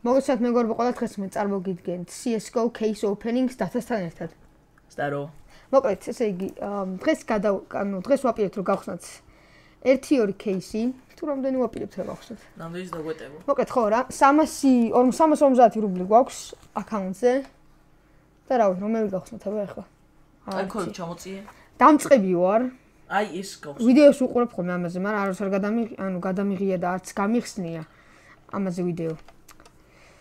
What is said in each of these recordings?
მოგესალმებით მეგობრებო ყველაფერს მე წარმოგიდგენთ CS:GO Case Openings დათასთან ერთად. სტარო. მოკლედ, ესე იგი, დღეს გადა ანუ დღეს ვაპირებთ რომ გავხსნათ 1-2 кейსი, თუ რამდენი ვაპირებთ რა გავხსნათ? რამდენიც დაგვეტევო. მოკლედ ხო რა, 350 რუბლი გვაქვს აკაუნტზე. და რა ვიცი, რომელი გავხსნათ აბა ახლა? აი ხო ჩამოწიე. დამწყები ვარ. აი ის გავხსნათ. ვიდეოს უყურებ ხოლმე ამაზე, მაგრამ არავის არ გადამი ანუ გადამიღია და არც გამიხსნია ამაზე ვიდეო.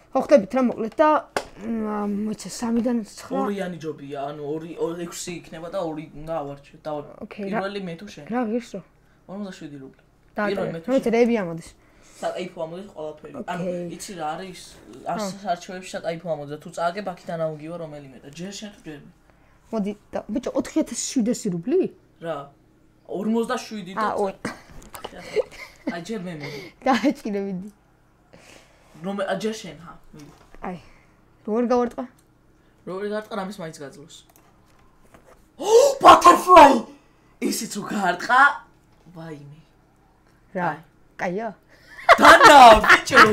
ხო ხდებით რა მოკლედ და მოიცა 3-დან 9 ორიანი ჯობია, ანუ 2 6 იქნება და 2 უნდა ავარჩიო. და პირველი მე თუ შენ. რა ღირსო? 57 რუბლი. პირველი მე თუ. მოიცა რეები ამოდის. საყაიფო ამოდის ყველაფერი. ანუ იცი რა არის? არჩევებში საყაიფო ამოდის და თუ წააგებ აქიდან აუგიო რომელიმე და ჯერ შენ თუ ჯერ მოდი და ბიჭო 4700 რუბლი? რა. 47 და აუ. აი ჯერ მე მოდი. დააჭირე მიდი. რომ აჯერ შენ ხა აი როგორ გავარტყა? როგორ გავარტყა რამის მაინც გაძლოს ბატერფლაი ისიც უგარტყა ვაიმე. რა? კაია? დანა ბიჭო!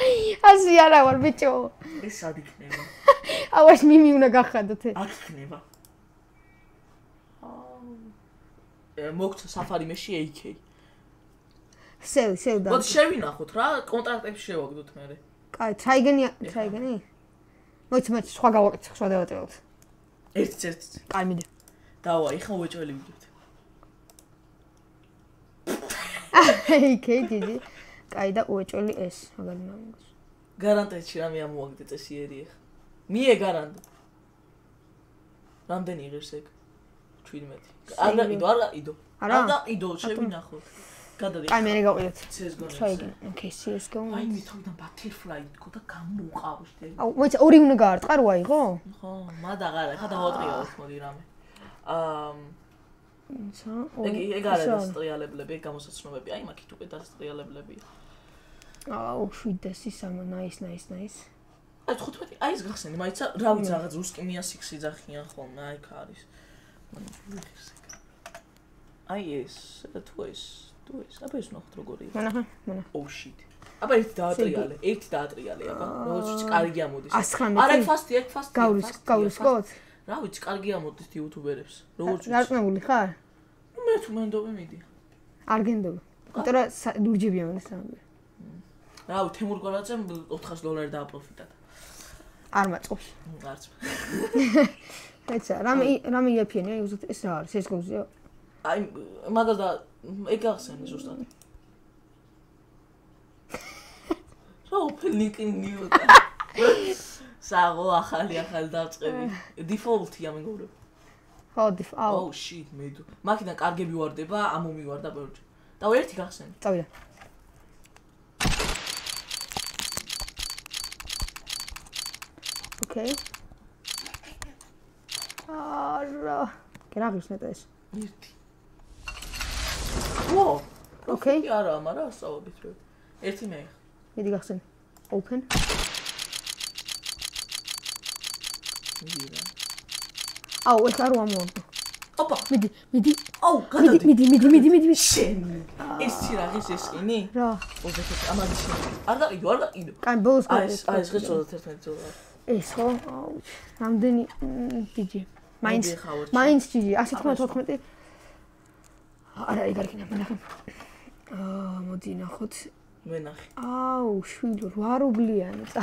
ასი არა ვარ ბიჭო! ეს სად იქნება? ეს მიმი უნდა გახადოთ აქ იქნება. მოგცა საფარი მეში AK სევი, სევი და. მოდი შევინახოთ რა, კონტრაქტებში შევაგდოთ მე. კაი, ტრაიგენი, ტრაიგენი. მოიც მოიც სხვა გავაკეთე, სხვა დავატევოთ. ერთ ერთ. კაი, მიდი. დავა, იხა უეჭველი ვიდეთ. აი, კეიდი. კაი და უეჭველი ეს, მაგარი მაგას. გარანტიაში რამე ამოაგდეთ ეს იერი ეხა. მიე გარანტ. რამდენი იღებს ეგ? 17. არა, იდო, არა, იდო. არა, იდო, შევინახოთ. გადადი. აი მე გავყიდეთ. CS:GO. Okay, CS:GO. აი მე თვითონ butterfly თქო და გამოუყავს თე. აუ, მოიცა ორი უნდა გაარტყა რო აიღო? ხო, მადა არა, ხა დავატრიალოთ მოდი რამე. აა ცა, ეგ ეგ არა დასტრიალებლები, გამოსაცნობები. აი მაგით უკვე დასტრიალებლები. აუ, შვიდესი სამა, nice, nice, nice. აი 15, აი ეს გახსენე, მაიცა რა ვიცი რაღაც რუსკი მიასიქსი ძახიან ხოლმე, აი ხა არის. აი ეს, თუ ეს თუ ეს აბა ეს ნახოთ როგორია მანახა მანა oh shit. აბა ერთი დაატრიალე ერთი დაატრიალე აბა. როგორც ვიცი კარგი ამოდის 119 არა ფასტი ეგ ფასტი გავლის გავლისკოთ რა ვიცი კარგი ამოდის იუთუბერებს როგორც ვიცი. რაწმებული ხარ მე თუ მენდობი მიდი. არ გენდობ. იმიტომ რომ ლურჯებია მანდა სამბე რა ვიცი თემურ გოლაძემ 400 დოლარი დააპროფიტა. არ მაწყობს. არც ეცა რამე რამე იაფიანი აი უზოთ ეს რა არის? ეს გოზია? აი მაგალდა ეგ ახსენე ზუსტად. რა ოპენინგი ნიუტა. საღო ახალი ახალი დაწყები. დიფოლტია მეგობრებო. ხო დიფოლტ. Oh shit, მე თუ. მაგიდან კარგები ვარდება, ამომივარდა ბევრი. და ერთი გახსენე. წავიდა. ოკეი. არა. კერა გიხსნეთ ეს. ერთი. ხო. ოკეი. არა, მაგრამ ასწავლებით რა. ერთი მე. მიდი გახსენ. open. აუ, ეს არ ვამოვამბო. ოპა, მიდი, მიდი. აუ, გადადი. მიდი, მიდი, მიდი, მიდი, მიდი. შენ. ეს ცირაღის ეს კინი? რა? ობეთ, ამადის. არ დაყიდო, არ დაყიდო. კაი, ბოლოს გააკეთე. აი, აი, ეს ხე 31 ზოლა. ეს ხო? აუ, რამდენი DJ. მაინც მაინც DJ 114 არა ეგ არ იქნება ნახე აა მოდი ნახოთ მე ნახე აუ შვილო 8 რუბლიანი წა.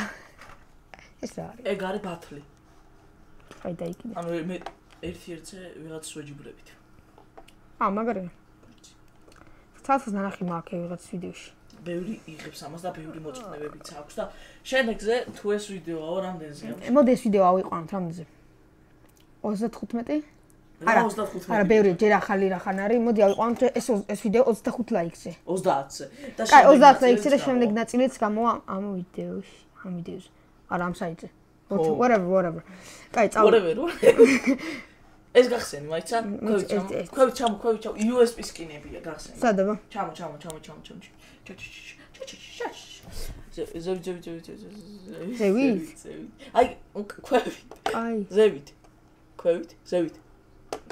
ეს რა არის? ეგ არის ბათლი. აი დაიკიდე ანუ მე ერთი ერთზე ვიღაც შეჯიბრებით აა მაგარი. ცალს ნახე მაქვს ვიღაც ვიდეოში. ბევრი იღებს ამას და ბევრი მოწმენებებიც აქვს და შემდეგზე თუ ეს ვიდეოა რამდენზე? მოდი ეს ვიდეო ავიყვანოთ რამდენზე? 35 არა 25 არა ბევრი ჯერ ახალი რახან არის მოდი ავიყვანოთ ეს ეს ვიდეო 25 ლაიქზე 30-ზე და კაი 30 ლაიქზე და შემდეგ ნაწილიც გამოვა ამ ვიდეოში ამ ვიდეოზე არა ამ საიტზე whatever whatever კაი წავ whatever ეს გახსენი მაიცა ქვევი ჩამო ქვევი ჩამო ქვევი ჩამო USB სკინებია გახსენი სადაბა ჩამო ჩამო ჩამო ჩამო ჩამო ზევი ზევი ზევი ზევი აი ქვევი აი ზევით ქვევით ზევით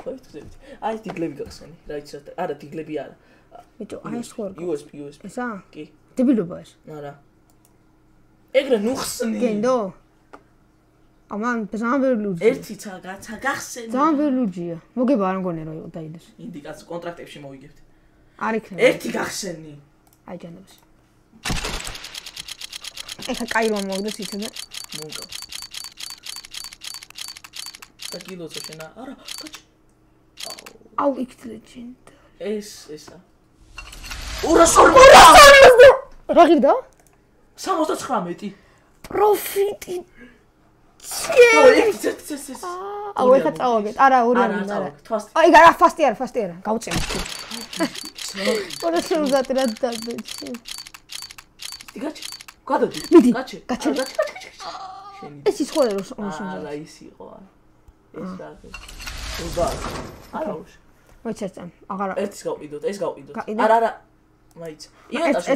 ვიტყოდებით. აი ეს დილები გახსენი, რა იცი რა. არა, დილები არა. მეტო აი ეს ხوار. USB, USB. ესა? კი. დებილობა ეს. არა. ეგრე ნუ ხსნი. გენდო? ამან ძალიან ვერ ლურჯი. ერთი ცა გაცა გახსენე. ძალიან ვერ ლურჯია. მოგება არ მგონია რომ დაიდეს. ინდიკაცი კონტრაქტებში მოიგებთ. არ იქნება. ერთი გახსენი. აი ჯანებს. ეხა კაილო მოგდეს იქნება. მოკო. და კილოცო შენა. არა, გაჩი. აუ იქ ლეგენდ. ეს ესა. ურასოლ ურასოლ. რა გირდა? 79. პროფიტი აუ ეხა წავაგეთ. არა, ორი არა, არა. აი, არა, ფასტი არა, ფასტი არა. გავწევთ. ორი შემზად რა დადეჩი. დიგაჩი. გადადი. მიდი. გაჩი. გაჩი. შენი. ეს ის ხო რა შემზად. არა, ის იყო. ეს რა. უბა. არა, უშ. მოიცეცან. აღარა. ერთის გავყიდოთ, ეს გავყიდოთ. არა, არა. მაიც. იონტაში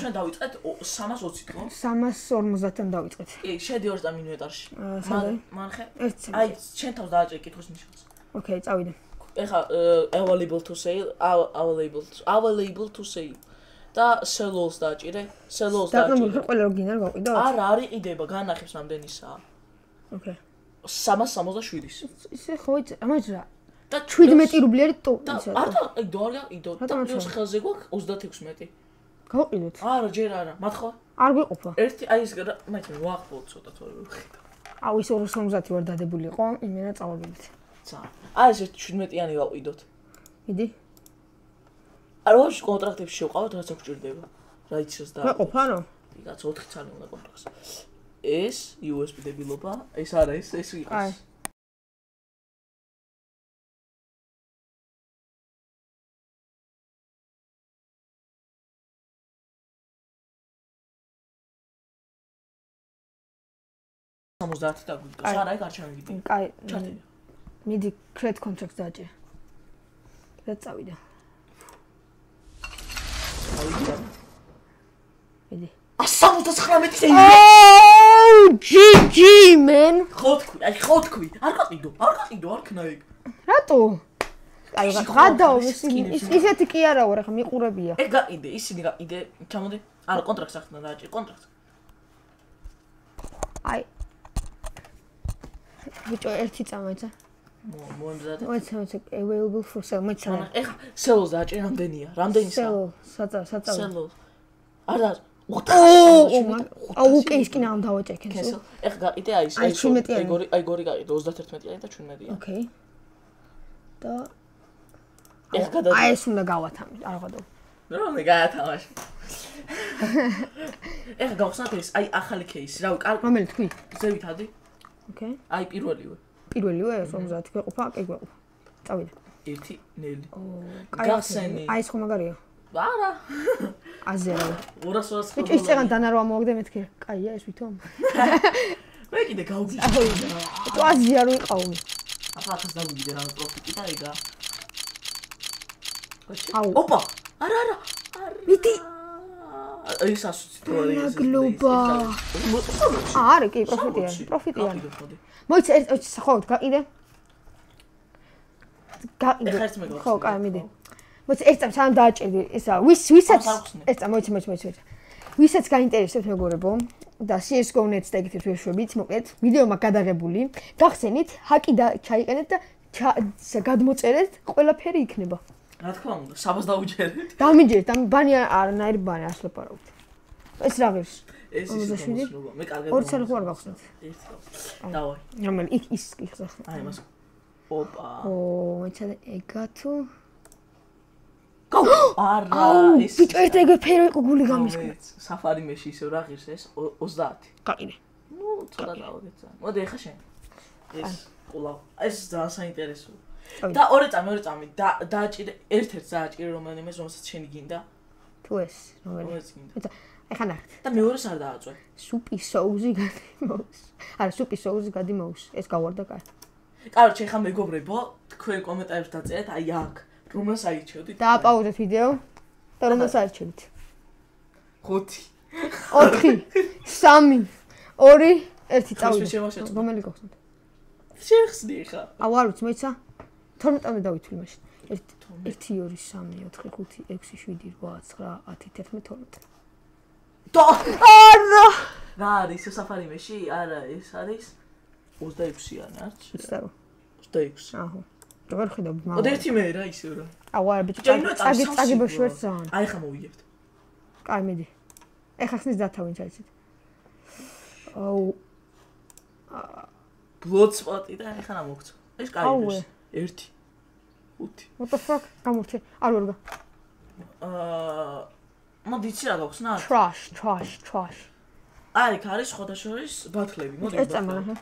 ჩვენ დავიწყეთ 320 თქო? 350-დან დავიწყეთ. კი, შედი 2 მინუტარში. მან მან ხე? ერთი. აი, ჩვენ თავს დააჭერ კითხვის ნიშანს. ოკეი, წავიდე. ეხა available to sale, available available to sale. და sell-offs დააჭირე, sell-offs დააჭირე. და ნუ ყველა რო გინდა გავყიდო? არა, არ იყიდება, განახებს რამდენისაა. ოკეი. 367-ის. ისე ხო იცი, ამაჟა და 17 რუბლიერი ტო იცი. არა, აი დოარი აყიდო. და პლუს ხელზე გვაქვს 36. გავყიდოთ. არა, ჯერ არა. მათქვა? არ გიყოფა. ერთი აი ეს მაინც ვახბოლ ცოტა თორე ვხედა. აუ ის 250 ვარ დადებულიყო, იმენა წავაგებით. ცა. აი ეს 17-იანი გავყიდოთ. მიდი. არა, ვაშ კონტრაქტებში შევყავთ, რაც აღჭირდება. რა იცის და. ვაყოფა რა? ვიღაც 4 წელი უნდა კონტრაქტს. ეს USB დებილობა, ეს არა, ეს ეს ვიყავს. აი. სამოცდაათი დაგვიგდოს. არა, ეგ არ ჩამიგდი. კაი. ჩართი. მიდი კრედიტ კონტრაქტს დაჭე. და წავიდა. მიდი. 179 აუ ჯიჯი მენ. ხო თქვი, აი ხო თქვი. არ გაყიდო, არ გაყიდო, არ ქნა ეგ. რატო? აი გადაო ისეთი კი არა ვარ, ხა მიყურებია. ეგ გაყიდე, ისინი გაყიდე. ჩამოდი. არა, კონტრაქტს ახლა დაჭე, კონტრაქტს. აი ბიჭო ერთი წამოიცა მომზადე. მოიცა, მოიცა, available for sale, მოიცა. ეხა სელოს დაჭე რამდენია? რამდენი სა? სელო, საწა, საწა. სელო. არა, აუ კეის კი ნამ დავაჭექენ. კესო. ეხა გაყიდე აი ეს აი გორი აი გორი გაყიდე 31-იანი და 17-იანი. ოკეი. და ეხა გადადი. აი ეს უნდა გავათამი, არ გადავ. რომელი გაათამაშ? ეხა გავხსნათ ეს აი ახალი кейსი, რა ვი, კარგი. რომელი თქვი? ზევით ადი. ოკეი. აი პირველივე. პირველივე 50 გეყოფა, კი გეყოფა. წავიდე. ერთი ნელი. ო, კაი. აი ეს ხომ მაგარია? არა. აზე რა. 200 ხო. ის წეგან დანარვა მოვაგდე მეთქე. კაია ეს ვითომ. მე კიდე გავგიჟდა. თუ აზია რო იყავი. ახლა ახაც დავიგიდე რა პროფიტი და ეგა. აუ. ოპა. არა არა. მიდი. ის ასოცირებული ის გლობა არა კი პროფიტია პროფიტია მოიცა ეს ხო გაყიდე გაყიდე ხო კაი მიდი მოიცა ეს წამ სამ დააჭერდი ისა ვის ვისაც ეს წამ მოიცა მოიცა მოიცა ვისაც გაინტერესებს მეგობრებო და CS:GO-net და ეგეთ ვეშვებით მოკლედ ვიდეო მაგ გადაღებული. გახსენით ჰაკი და ჩაიყენეთ და გადმოწერეთ ყველაფერი იქნება რა თქმა უნდა, საბას დაუჯერეთ. დამიჯერეთ, ამ ბანი არანაირი ბანი არ შეფარავთ. ეს რა ღირს? ეს ის მოსნობა. მე კარგად ორი წელი არ გახსნათ? დავაი. რომელი იქ ის კი ხსნა. აი მას. ოპა. ო, მეცადე ეგა თუ გო! არა, ის ბიჭო ერთ ეგ ფერო იყო გული გამისკნა. საფარი მეში ისე რა ღირს ეს 30. გაყიდე. ნუ ცოტა დავაგეცა. მოდი ეხა შენ. ეს ყულა. ეს ძალიან საინტერესოა. და ორი წამი, ორი წამი დააჭირე, ერთ-ერთს დააჭირე რომელიმეს, რომელსაც შენი გინდა. თუ ეს, რომელიც გინდა. ეხა ნახეთ. და მეორეს არ დააწვე. სუპი სოუსი გადიმოვის. არა, სუპი სოუსი გადიმოვის. ეს გავარდა კაი. კაროჩ, ეხა მეგობრებო, თქვენ კომენტარებში დაწერეთ აი აქ, რომელს აირჩევდით. დააპაუზეთ ვიდეო და რომელს აირჩევდით. 5 4 3 2 1 წავიდა. რომელი გახსნათ? შეხსდი ხა. აუ არ ვიცი, მოიცა. 12-მდე დავითვლი მაშინ. 1 1 2 3 4 5 6 7 8 9 10 11 12. და არა რა არის საფარიმეში? არა, ეს არის 26-იანი, არც? 26. აჰა. როგორ ხედავ მაგ? ოდე ერთი მე რა ისე რა. აუ არა ბიჭო, წაგი წაგი ბოშვერც ზან. აი ხა მოვიგებთ. კაი მიდი. ეხა ხნის დათავინ ჩაიცით. აუ ბლოდ სპოტი და ეხა რა მოგწო. ეს კაი ის. 1 5 What the fuck? გამორჩე. არ ვერგა. აა მოდიცი რა გაქვს ნა? Trash, trash, trash. აი, არის ხოდაშორის ბათლები, მოდი. ეცამა რა.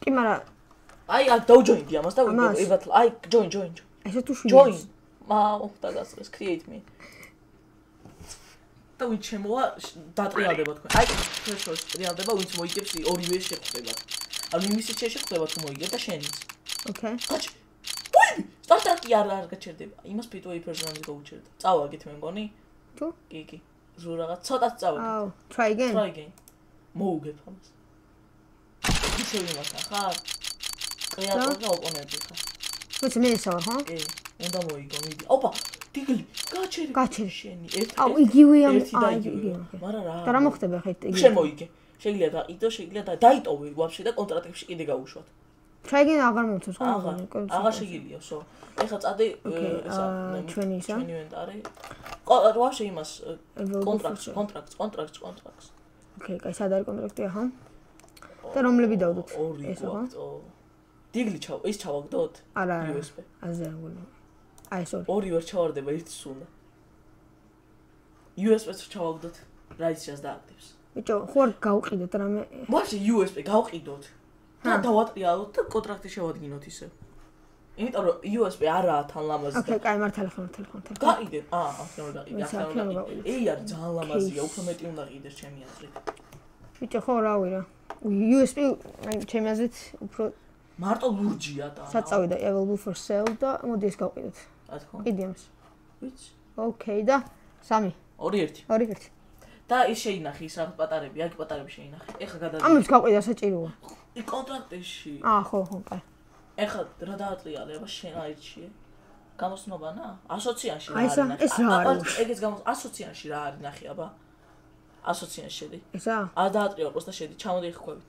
კი, მარა აი, აქ დაუჯოინდი ამას და ვიბათლ. აი, join, join. ესე თუ შვილი. join. მაუ, დაგასწრეს, create me. და ვინ ჩემოა დატრიალდება თქვენ. აი, შორის ტრიალდება, ვინც მოიგებს ორივე შეხვდება. ანუ იმისი შეხვდება თუ მოიგებ და შენიც. Okay. კაჩი. ვაი, სტარტარტი არ არ გაჩერდება. იმას ფიტოი პერსონაჟი გაუჩერდა. წავაგეთ მე მგონი. თუ? კი, კი. ზუ რაღაც ცოტა წავაგეთ. აუ, try again. try again. მოუგებ ამას. ისე ვიმართა ხარ? კრეატორი და ოპონენტი ხარ. ვიცი მე ისაა, ხო? კი. უნდა მოიგო, მიდი. ოპა, დიგლი, გაჩერი. გაჩერი შენი. ერთი. აუ, იგივე ამ იგივე. მაგრამ რა? და რა მოხდება ხე იგივე? შენ მოიგე. შეიძლება გაიდო, შეიძლება დაიტოვე ვაფშე და კონტრაქტებში კიდე გაუშვათ. ფრაგენ აღარ მომწონს ხო? აღარ. აღარ შეგიძლია, სო. ეხა წადი ესა ჩვენი ისა. ჩვენი ინვენტარი. ვაფშე იმას კონტრაქტს, კონტრაქტს, კონტრაქტს, კონტრაქტს. ოკეი, კაი, სად არის კონტრაქტი ახლა? და რომლები დავდოთ? ესა ხო? დიგლი ჩავ, ის ჩავაგდოთ? არა, USB. აზე აგული. აი ეს ორი. ორი ვერ ჩავარდება, ერთი სუნდა. USB-ს ჩავაგდოთ. რა ის შეას დააქტივს? ბიჭო, ხო არ გავყიდოთ რამე? ვაფშე USB გავყიდოთ. და დავატრიალოთ და კონტრაქტი შევადგინოთ ისე. იმიტომ რომ USB არაა თან ლამაზი. ოკეი, კაი, მართალი ხო, მართალი ხო, მართალი. გაიდე. აა, ახლა უნდა გაიდე. ახლა უნდა გაიდე. ეი, არ ძალიან ლამაზია, უფრო მეტი უნდა გაიდეს ჩემი აზრით. ბიჭო, ხო, რა. USB, აი, ჩემი აზრით უფრო მარტო ლურჯია და. საწავი და available for sale და მოდი ეს გავყიდოთ. რა თქმა უნდა. კიდე ამას. ვიცი. ოკეი და 3 2 1 2 1 და ის შეინახი ის რა პატარები, აქ პატარები შეინახი. ეხა გადადი. ამებს გავყიდა საჭიროა. ი კონტრაქტში. აა ხო ხო, კაი. ეხა რა დაატრიალება შენ აიჩიე? გამოსნობანა? ასოციაში რა არის? აი ეს რა არის? ეგეც გამოს ასოციაში რა არის ნახე აბა. ასოციაში შედი. ესა? არ დაატრიალ პროსტა შედი, ჩამოდი ხვევით.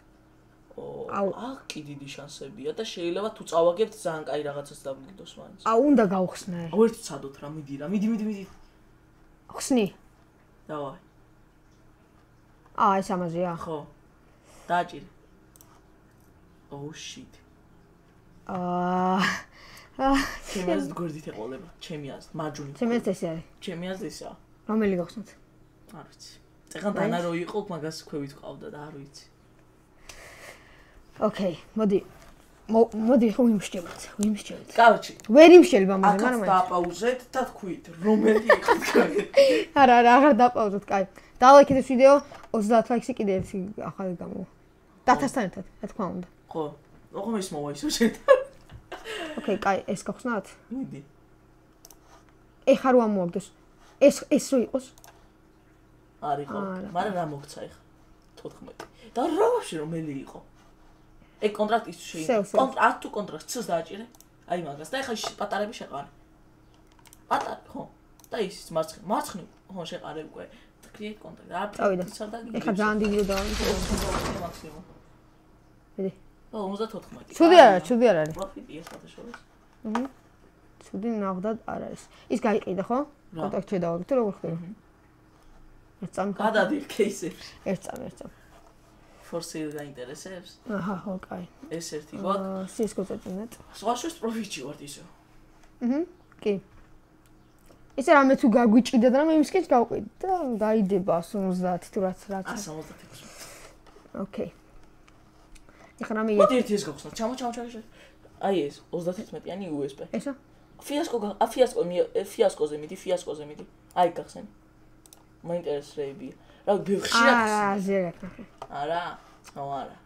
აუ, აქ კი დიდი შანსებია და შეიძლება თუ წავაგებთ ძალიან კაი რაღაცას დავიგდოს მაინც. აუ, უნდა გავხსნე. აუ, ერთი ცადოთ რა, მიდი რა, მიდი, მიდი, მიდი. ხსნი. დავაი. აა, ეს ამაზეა. ხო. დააჭირე. Oh shit. აა ჩემი აზრით გვერდით ეყოლება, ჩემი აზრით, მარჯვნივ. ჩემი აზრით ესე არის. ჩემი აზრით ესაა. რომელი გახსნათ? არ ვიცი. წეგან დანა რო იყო, მაგას ქვევით ყავდა და არ ვიცი. ოკეი, მოდი. მოდი ხო იმშჯებათ, იმშჯებათ. კარჩი. ვერ იმშჯება მაგრამ მაგრამ. აქ დაპაუზეთ და თქვით, რომელი იყო თქვენი. არა, არა, აღარ დაპაუზეთ, კაი. დალაიქეთ ეს ვიდეო 30 ლაიქსი კიდე ერთი ახალი გამო. დათასთან ერთად, რა თქმა უნდა. ხო. ოღონდ ის მოვა ისო შეთ. ოკეი, კაი, ეს გახსნათ? მიდი. ეხა რო ამოაგდეს. ეს ეს რო იყოს? არის ხო? მაგრამ რა მოგცა ეხა? 14. და რა ვაფშე რომელი იყო? ეგ კონტრაქტი ის შეიძლება. კონტრაქტ თუ კონტრაქტს დააჭირე? აი მაგას და ეხა პატარები შეყარე. პატარი ხო? და ის მარცხნი, მარცხნი ხო შეყარე უკვე. create contact. რა წავიდა. ეხა ძალიან დიდი და მაქსიმუმ. მიდი. და 34. ცუდი არა, ცუდი არ არის. პროფიტია საერთაშორისო. აჰა. ცუდი ნახდად არ არის. ის გაიყიდა ხო? კონტაქტში დავაგდე როგორ ხდება. ერთ წამ გადადიხ кейსებში. ერთ წამ, ერთ წამ. ფორსი გაინტერესებს? აჰა, ხო, კაი. ეს ერთი გვაქვს. სისკო წაწინეთ. სხვაშორის პროფიტში ვარ ისო. აჰა. კი. ესე რამე თუ გაგვიჭიდა და რამე იმისკენ გავყვით და დაიდება 130 თუ რაც რაც. 136. ოკეი. ეხლა რამე მოდი ერთი ეს გავხსნა ჩამო ჩამო ჩამო აი ეს 31-იანი USB. ესა ფიასკო ა ფიასკო ფიასკოზე მიდი ფიასკოზე მიდი. აი გახსენ. მაინტერესებია. რა ბიხშირად აა ზერაკ არა ო არა.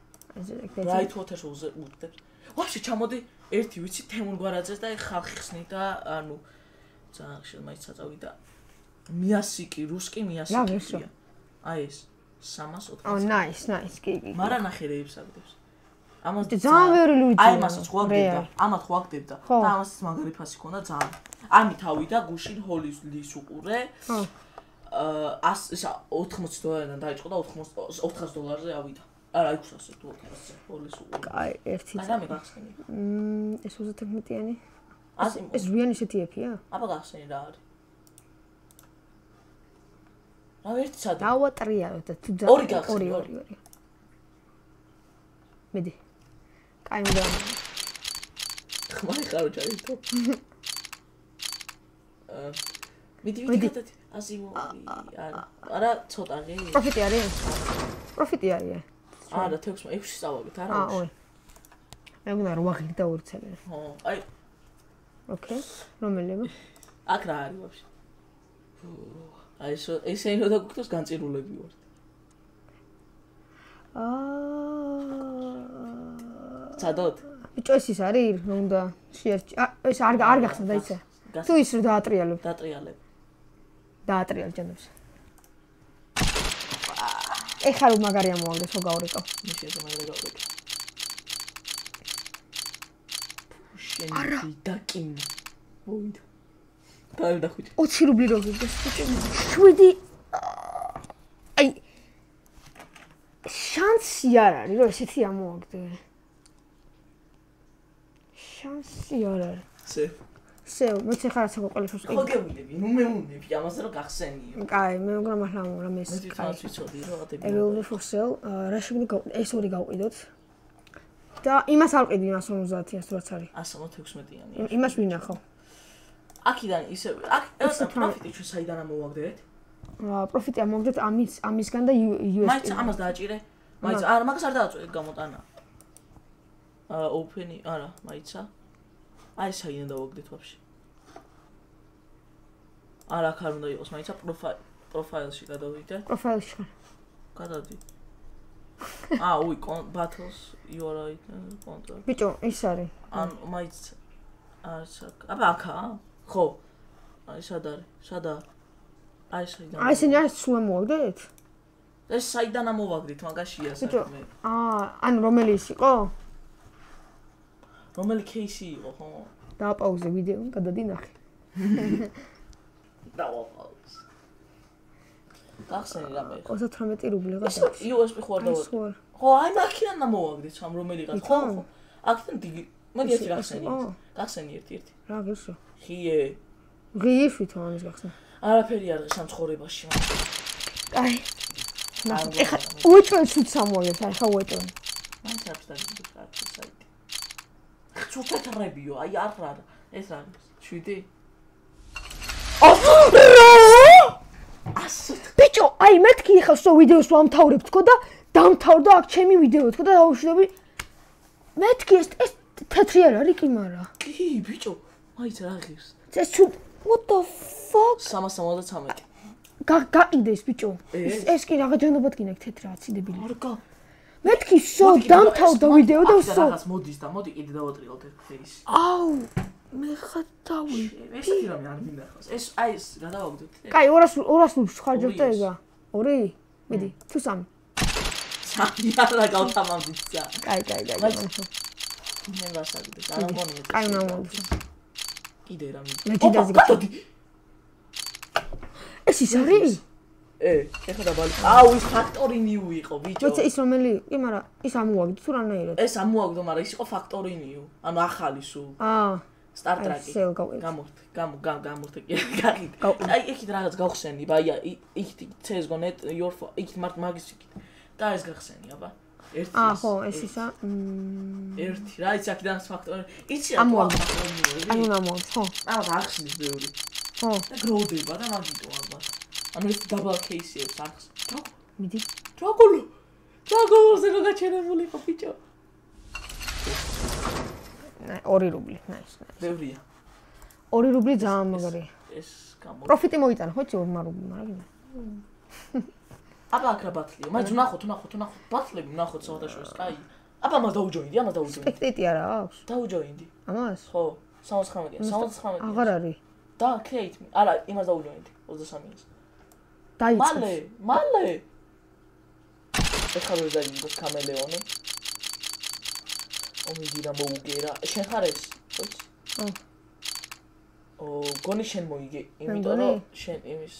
ზერაკ რაი თუ ოთერ უძებს ვაფშე ჩამოდი ერთი ვიცი თემურ გვარაძეს და ხალხი ხსნი და ანუ ძალიან ხშირად მაინც საწავი და მიასიკი, რუსკი მიასიკია. აი ეს 380. ო, ნაის, ნაის, კი, კი. მარა ნახერეებს აგდებს. ამას ძალიან ვერი ლუჯია. აი მასაც ხვაგდებდა, ამათ ხვაგდებდა და ამასაც მაგარი ფასი ქონდა ძალიან. ამი თავი და გუშინ ჰოლის ლის უყურე. ხო. აა ისა 80 დოლარიდან დაიწყო და 80 400 დოლარზე ავიდა. არა 600 დოლარზე. პოლის უყო. კაი, ერთი. არა მე გახსენი. მმ ეს 31-იანი. ეს ეს რიანი შეთიეფია? აბა გახსენი რა არის? რა ერთი სადა? დავატრია და თუ ორი ორი ორი. მედი. კაი უნდა. ხმარი ხარო ჯარი თო. აა მიდი მიდი გადადი. აზიმოვი. არა, არა ცოტა ღი. პროფიტი არის? პროფიტი არის. არა, 6 6 სწავლობთ, არა? აა, ой. მე მგონა რომ აღიქ და ორცელი. ხო, აი. ოკეი. რომელიმე? აქ რა არის ვაფშე? აი ეს ესე ინო და გქოს განწირულები ვარ. აა. სადოთ? ბიჭო ეს ის არის, რომ უნდა შეერჩი. ეს არ არ გახსნა ისა. თუ ის რომ დაატრიალებ. დაატრიალებ. დაატრიალ ჯენებს. ეხლა რომ მაგარია მოვალდეს ხო გავრეკო. ისე რომ მაგარი გავრეკო. შენ დაკინ. მოიდ. დაალ და ხუჭი. 20 რუბლი რო გიგეს ხუჭი. 7 აი შანსი არ არის რომ ესეთი ამოვაგდე. შანსი არ არის. ზე სეო, მეც ხარ ასე ყოველთვის ყიდი. ხო გემიდები, ნუ მე უნები, ამაზე რომ გახსენიო. კაი, მე მგონა მართლა რა მეს. მე თვითონ ვიცოდი რომ ადები. ეველი ფოსელ, რა შეგვიძლია ეს ორი გავყიდოთ. და იმას არ იმას 50-იანს თუ რაც არის. 116-იანი. იმას ვინახო. აქიდან ისე აქ ეს პროფიტი ჩვენ საიდან ამოვაგდეთ? აა პროფიტი ამოვაგდეთ ამის ამისგან და USD. მაიც ამას დააჭირე. მაიც არა მაგას არ დააწყვეტ გამოტანა. ოპენი არა, მაიცა. აი საიდან დავაგდეთ ვაფშე? არა, აქ არ უნდა იყოს, მაიცა პროფაილ პროფაილში გადავიდე. პროფაილში ხარ. გადადი. აა, უი, battles you are right, control. ბიჭო, ის არის. ან მაიც არ საკ. აბა აქა? ხო. აი სად არის? სადა? აი საიდან? აი ეს ნიას სულ მოვაგდეთ? ეს საიდან ამოვაგდით მაგაშია საქმე? აა, ან რომელი ის იყო? რომელი кейსი იყო, ხო? დააპაუზე ვიდეო და დადინახე. დააპაუზ. გახსენი რამე. 38 რუბლი რა. USB ხო არ დავაწყე. ხო, აი მაქიდან მომაგდეც ამ რომელიღაც, ხო? ხო. აქთან დიდი მოდი ერთი გახსენი. გახსენი ერთი ერთი. რა გესო? ხიე. ღიეში თან ის გახსნა. არაფერი არ ღე სამცხორებაში მან. აი. ნახე, ეხა უეჭვენს უცამოვეს, აი ხა უეჭვენ. მან ჩაფსტა დიდი კარტი საერთოდ. ცუცეთრებიო, აი არ რა ეს რა 7 ასო. ბიჭო, აი მეთქი ხა სო ვიდეოს ვამთავრებ თქო და დამთავრდა აქ ჩემი ვიდეო თქო და დაუშვები მეთქი ეს ეს თეთრი არ არის კი მარა? კი ბიჭო აი რა ღირს. ეს ჩუ what the fuck? 373 გაიყიდეს ბიჭო. ეს? კი რაღა ჯანობად გინდა თეთრი აციდებილი არ გა მეთქი სო დამთავრდა ვიდეო და სო. რაღაც მოდის და მოდი კიდე დავატრიალოთ ფერის აუ მე ხათავი ეს კი რამე არ მინახავს ეს აი ეს გადავაგდოთ კაი 200 200 ხარჯობდა ეგა. ორი მიდი თუ სამი. სამი არა გავთამამდიცა კაი კაი კაი მე ვასაგდე არა მგონია კაი მომდი კიდე რამე. მე კიდე ზიგადი ეს ის არის ე, ეხლა დაბალი. აუ, ის ფაქტორი ნიუ იყო, ბიჭო. მოიცა ის რომელი? კი, მაგრამ ის ამოაგდო თუ რანაირად? ეს ამოაგდო, მაგრამ ის იყო ფაქტორი ნიუ. ანუ ახალი სულ. აა. Star Trek-ი. გამორთე, გამო, გამორთე კი, გაგიდე. აი, იქით რაღაც გავხსენი, აი, იქით CS:GO-net your იქით მართ მაგის იქით. და ეს გახსენი, აბა. ერთი. აა, ხო, ეს ისა. ერთი, რა იცი აქედან ფაქტორი. იცი ამოაგდო. ანუ ამოაგდო, ხო. აა, გახსნის ბევრი. ხო. და გროვდება და მაგიტო აბა. ამერიკ დაბალ кейსიებს აქვს. მიდი. დრაგულო. დრაგულოზე რო გაჩერებულიყო ბიჭო. ნაი, 2 რუბლი, ნაის, ნაის. ბევრია. 2 რუბლი ძალიან მაგარია. ეს გამო. პროფიტი მოიტანა ხო 2 რუბლი, მაგრამ. აბა აქ რა ბათლია? მაგ ვნახოთ, ვნახოთ, ვნახოთ. ბათლები ვნახოთ საერთაშორისო, კაი. აბა მას დაუჯოინდი, ამას დაუჯოინდი. სპექტიტი არა აქვს? დაუჯოინდი. ამას? ხო, 79-ია, 79-ია. აღარ არის. და create me. არა, იმას დაუჯოინდი, 23-ს. დაიწყე. მალე, მალე. ეხლა ვერ დაიგოს კამელეონი. ომიდი რა მოუგერა. შენ ხარ ეს? ოც. ო. გონი შენ მოიგე, იმიტომ რომ შენ იმის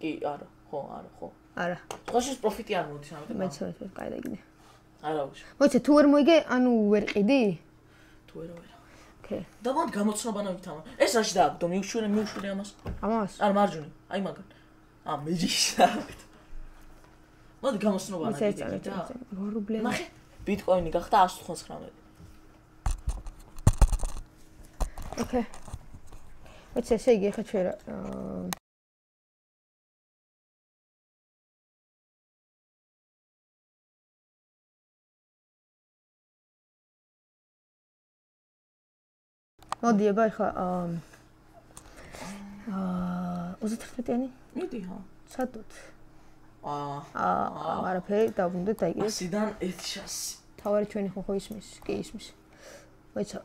კი, არა, ხო, არა, ხო. არა. ხოშის პროფიტი არ მოდის ამიტომ. მეც მეც კაი და იგი. არა უშ. მოიცე თუ ვერ მოიგე, ანუ ვერ ყიდი? თუ ვერ ვერ. ოკეი. და მოდ გამოცნობა ნავითამა. ეს რაში დააგდო, მიუშვირე, მიუშვირე ამას. ამას? არ მარჯვნი, აი მაგან. აა მეჯიშა. მოდ გამოცნობა ნავითამა. 2 რუბლი. ნახე. ბიტკოინი გახდა 119. ოკეი. მოიცე, ესე იგი, ხა ჩვენ მოდი აბა ხა აა აა 31-იანი? მიდი ხო. სადოთ? აა აა არაფერი დავუნდეთ აი ეს. ასიდან 100. თავარი ჩვენი ხო ხო ისმის? კი ისმის. მოიცა.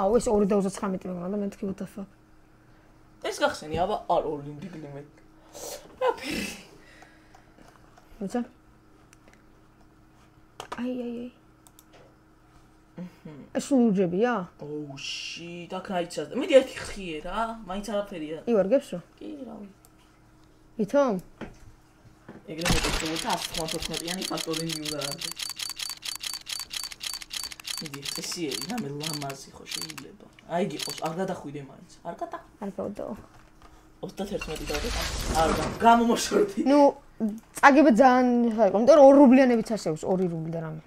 აუ ეს 239 მეგონა და მე თქვი what the fuck. ეს გახსენი აბა არ ოლიმპიკ ლიმიტ. აფერი. მოიცა. აი აი აი. სულუჯებია? ოუ oh, შიტ, აქ რაიცა. მე ერთი ხიე რა, მაინც არაფერია. ივარგებს რა? კი, რავი. ვითომ? ეგრე მეკითხულობდა 115-იანი ფაქტორი მიულა რა. მიდი, წესიერი, რამე ლამაზი ხო შეიძლება. აი იყოს, არ გადახვიდე მაინც. არ გადა? არ გავდო. 31 დავდო. არ გამომოშორდი. ნუ, წაგება ძალიან ხარ, იმიტომ რომ 2 რუბლიანებიც არსებობს, 2 რუბლი და რამე.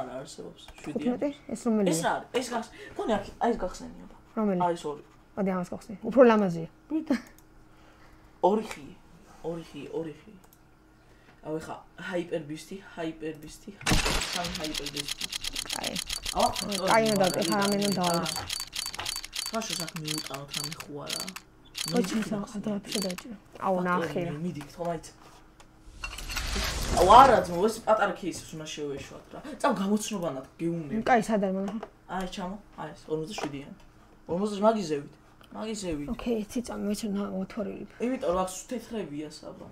არა არსებობს 7-იანი. ეს რომელი? ეს რა არის? ეს გას. გონი აქ აი ეს გახსენია. რომელი? აი ეს ორი. მოდი ამას გახსნი. უფრო ლამაზია. ორი ხი. ორი ხი, ორი ხი. აუ ხა ჰაიპერბისტი, ჰაიპერბისტი, სამ ჰაიპერბისტი. აი. აუ, აი უნდა დაკეთე რამე უნდა დაალო. ხაშო საკ მიუტანოთ რამე ხო არა? მოიცა საერთოდ შედაჭირა. აუ ნახე. მიდი, თქო მაინც. არა ძმო, ეს პატარა кейსს უნდა შევეშვათ რა. წავ გამოცნობანად გეუნე. კაი, სად არის მაგრამ? აი, ჩამო. აი, 57-იანი. 50 მაგიზევით. მაგიზევით. ოკეი, ციწა მეჩვენა 12. იმიტომ რომ აქ თეთრებია საბა.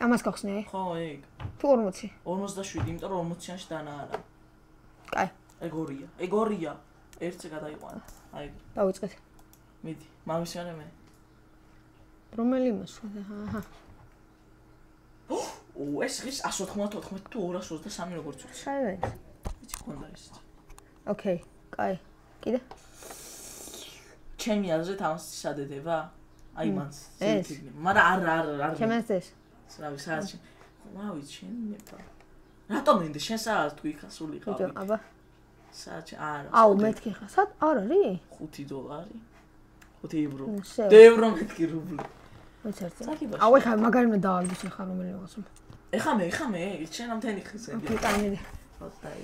ამას გახსნე? ხო, ეგ. თუ 40. 57, იმიტომ რომ 40-იანში დანა არა. კაი. ეგ ორია. ეგ ორია. ერთზე გადაიყვანა. აი. დავიწყეთ. მიდი, მამისიანე მე. რომელი მას? აჰა. ეს ის 194 თუ 223 როგორც ვიცი. შეიძლება. ვიცი კონდა ის. ოკეი, კაი. კიდე? ჩემი აზრით ამას სადედება? აი მანს. ეს. მაგრამ არ არ არ. ჩემს ეს. სრავი საათი. რა ვიცი შენ ნეპა. რატომ ინდე შენ საათ თუ იქა სული ხავი? ბიჭო, აბა. საათი არა. აუ მეთქი ხა, სად არ არის? 5 დოლარი. 5 ევრო. დევრო მეთქი რუბლი. მეცერცე. აუ ეხა მაგარი უნდა დაალგოს ხა რომელი რაღაცა. ეხა მე, ეხა მე, შენ ამ თენი ხის ეგ. ოკეი, კაინი. ოსტაი.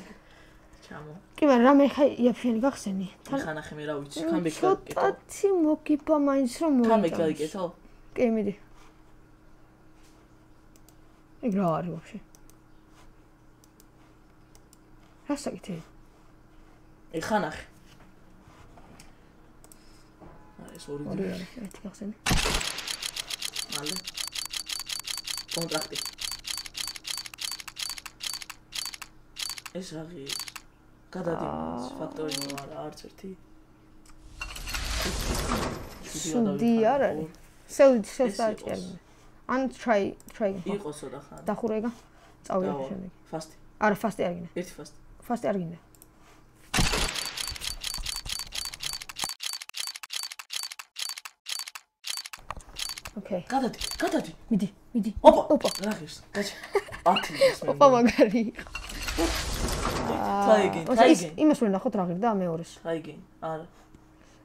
ჩამო. კი, მაგრამ რამე ხა იაფიანი გახსენი? ეხა ნახე მე რა ვიცი, კამბეკ გაკეთო. ცოტათი მოგიფა მაინც რომ მოიწა. კამბეკ გაიკეთო? კი, მიდი. ეგ რა არის ვაფშე? რა საკეთე? ეხა ნახე. ეს ორი ორი არის, ერთი გახსენი. მალე. კონტრაქტი. ეს რაღი გადადის ფაქტორი ნუ არა არც ერთი. სუდი არ არის. სულ შესაჭერ ან try try იყოსო და ხან. დახურეგა წავიდე შემდეგ ფასტი არა ფასტი არ გინდა. ერთი ფასტი ფასტი არ გინდა. ოკეი გადადი გადადი. მიდი მიდი. ოპა ოპა. რაღის გაჩ ათი ოპა მაგარი try again try again. იმას ვერ ნახოთ რა ღირდა მეორეს. Again არა.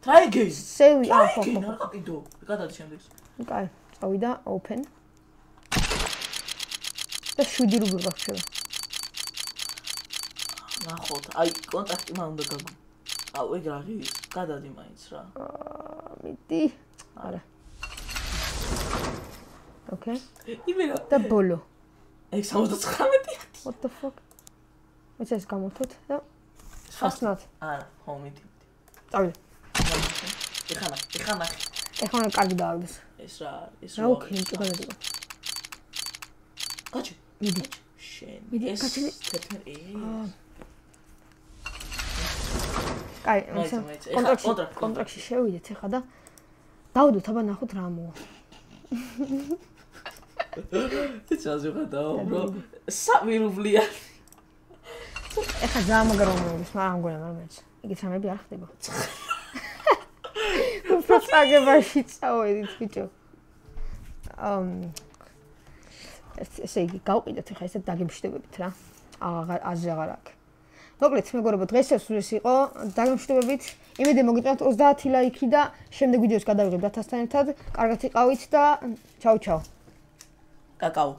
Again. სევი აა ხო ხო რა კიდო გადადი შემდეგს. კაი წავიდა open. და 7 რუბლი გაქვს ნახოთ. აი კონტაქტი მა უნდა გაგო. აუ ეგ რა ღირს? გადადი მაინც რა. მიდი არა. ოკეი იმენა და ბოლო. ეგ 79 what the fuck მეც ეს გამოვთოთ და ხასნათ. არა, ხო მიდი. წავიდე. ეხანა, ეხანა. ეხანა კარგი დააგდეს. ეს რა, ეს რა. რა ოკეი, წაგადები. გაჩი. მიდი. შენ. მიდი, გაჩი. თეთრი. კაი, კონტრაქტში, კონტრაქტში შევიდეთ ეხა და დავდოთ აბა ნახოთ რა მოა. ეცაზე ხადაო, ბრო. სამი რუბლია. ეხა ზამაგრომების, მაგრამ მგონა მაგრამ იგი სამები არ ხდება. უფრო წაგებაში წავედით ბიჭო. ამ ესე იგი გავყიდეთ ხა ესე დაგემშვიდობებით რა. აღარ აზე აღარ აქვს. მოკლედ მეგობრებო დღესაც ეს იყო დაგემშვიდობებით. იმედი მოგიწევთ 30 ლაიქი და შემდეგ ვიდეოს გადავიღებ დათასთან ერთად. კარგად იყავით და ჩაუ ჩაუ. კაკაო.